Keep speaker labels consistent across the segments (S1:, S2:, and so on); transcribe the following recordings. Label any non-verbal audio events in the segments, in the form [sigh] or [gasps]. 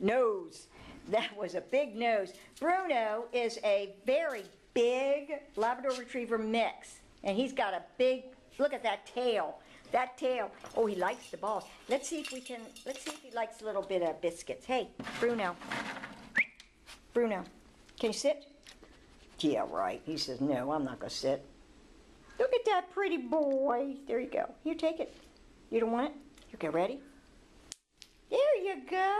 S1: nose. That was a big nose. Bruno is a very big Labrador Retriever mix, and he's got a big, look at that tail. That tail. Oh, he likes the balls. Let's see if we can, let's see if he likes a little bit of biscuits. Hey, Bruno. Bruno, can you sit? Yeah, right. He says, no, I'm not going to sit. Look at that pretty boy. There you go. Here, take it. You don't want it? Okay, ready? There you go.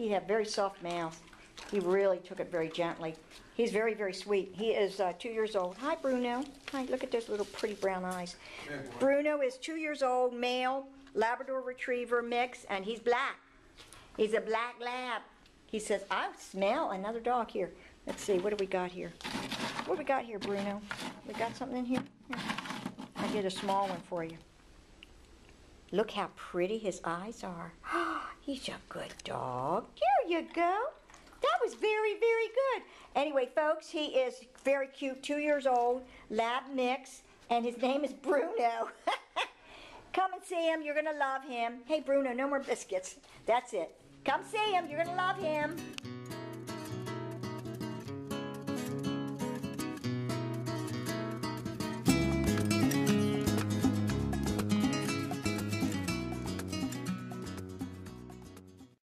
S1: He had very soft mouth. He really took it very gently. He's very, very sweet. He is uh, two years old. Hi, Bruno. Hi, look at those little pretty brown eyes. Bruno is two years old, male, Labrador Retriever mix, and he's black. He's a black lab. He says, I smell another dog here. Let's see, what do we got here? What do we got here, Bruno? We got something in here? Here. I did a small one for you. Look how pretty his eyes are. [gasps] He's a good dog. Here you go. That was very, very good. Anyway, folks, he is very cute, two years old, lab mix, and his name is Bruno. [laughs] Come and see him. You're going to love him. Hey, Bruno, no more biscuits. That's it. Come see him. You're going to love him.